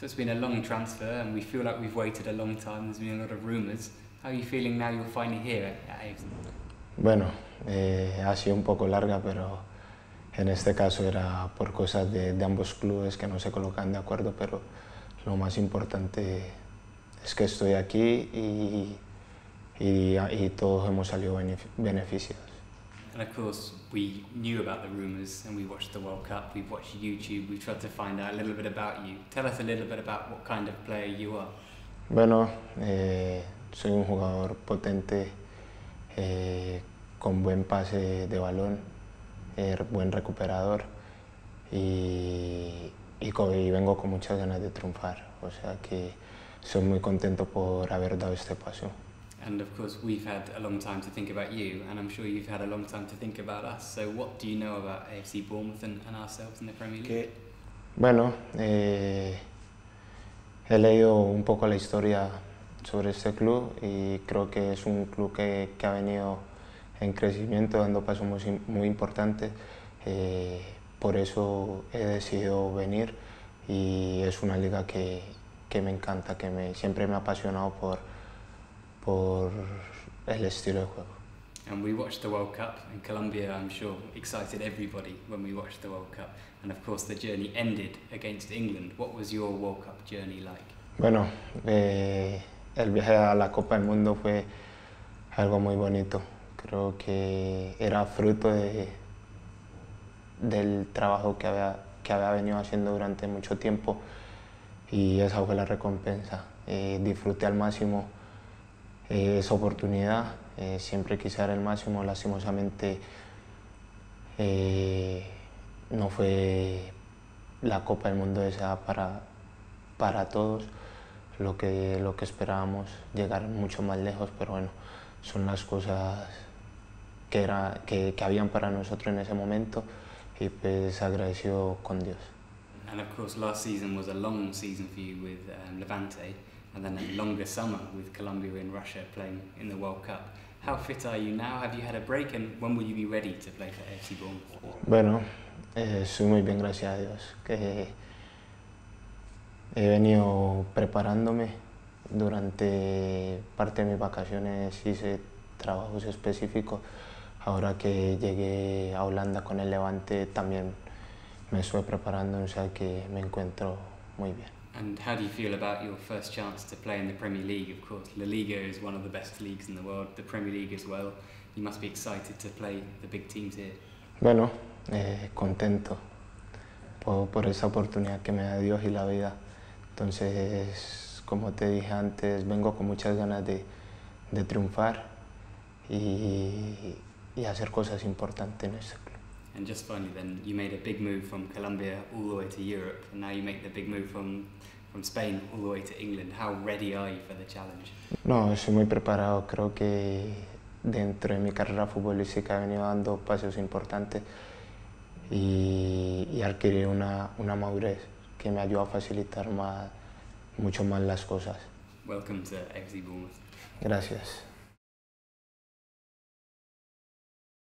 So it's been a long transfer and we feel like we've waited a long time. There's been a lot of rumours. How are you feeling now you're finally here at, AFC? Bueno, eh, ha sido un poco larga, pero en este caso era por cosas de, de, ambos clubes que no se colocan de acuerdo, pero lo más importante es que estoy aquí y, y, y todos hemos salido beneficiados. And of course, we knew about the rumours and we watched the World Cup, we've watched YouTube, we've tried to find out a little bit about you. Tell us a little bit about what kind of player you are. Bueno, eh, soy un jugador potente, eh, con buen pase de balón, eh, buen recuperador y vengo con muchas ganas de triunfar. O sea que soy muy contento por haber dado este paso. And of course, we've had a long time to think about you, and I'm sure you've had a long time to think about us. So, what do you know about AFC Bournemouth and, and ourselves in the Premier League? Que, bueno, eh, he leído un poco la historia sobre este club y creo que es un club que, que ha venido en crecimiento, dando pasos muy, muy importantes. Eh, por eso he decidido venir y es una liga que, que me encanta, que me, siempre me ha apasionado por por el estilo de juego. And we watched the World Cup in Colombia, I'm sure excited everybody when we watched the World Cup. And of course the journey ended against England. What was your World Cup journey like? Bueno, eh, el viaje a la Copa del Mundo fue algo muy bonito. Creo que era fruto de, del trabajo que había, que había venido haciendo durante mucho tiempo y esa fue la recompensa. Eh, disfruté al máximo eh, esa oportunidad. Eh, siempre quise dar el máximo, lastimosamente eh, no fue la Copa del Mundo esa para, para todos lo que, lo que esperábamos, llegar mucho más lejos, pero bueno, son las cosas que, era, que, que habían para nosotros en ese momento y pues agradecido con Dios. And of course last season was a long season for you with um, Levante and then a longer summer with Colombia and Russia playing in the World Cup. How fit are you now? Have you had a break and when will you be ready to play for AFC Bournemouth? Bueno, eh, estoy muy bien, gracias a Dios. Que he venido preparándome durante parte de mis vacaciones, hice trabajos específicos. Ahora que llegué a Holanda con el Levante también me estoy preparando, o sea que me encuentro muy bien. And how do you feel about your first chance to play in the Premier League? Of course, La Liga is one of the best leagues in the world, the Premier League as well. You must be excited to play the big teams here. Bueno, eh, contento por, por esa oportunidad que me da Dios y la vida. Entonces, como te dije antes, vengo con muchas ganas de, de triunfar y, y hacer cosas importantes en este club. And just finally then, you made a big move from Colombia all the way to Europe, and now you make the big move from, from Spain all the way to England. How ready are you for the challenge? No, estoy muy preparado. Creo que dentro de mi carrera futbolística he venido dando pasos importantes y, y adquirir una, una madurez que me ayuda a facilitar más, mucho más las cosas. Welcome to FC Bournemouth. Gracias.